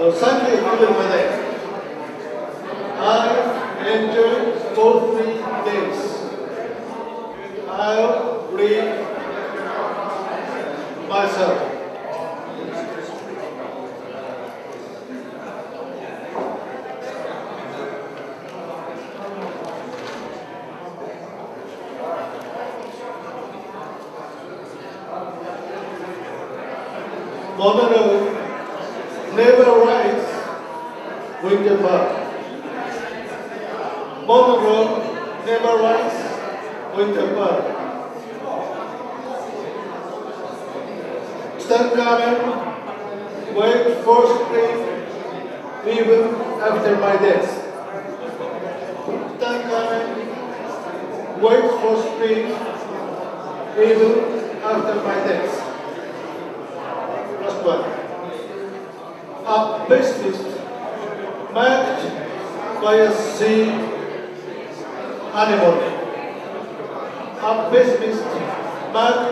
uh, Sunday, agreeable with it. I enter both the days. I'll read myself. Domino Never rise with the bar. Monroe never rise with the bar. Step Garden wait for spring even after my death. Step Garden wait for spring even after my death. Last one. A pessimist marked by a sea animal. A pessimist marked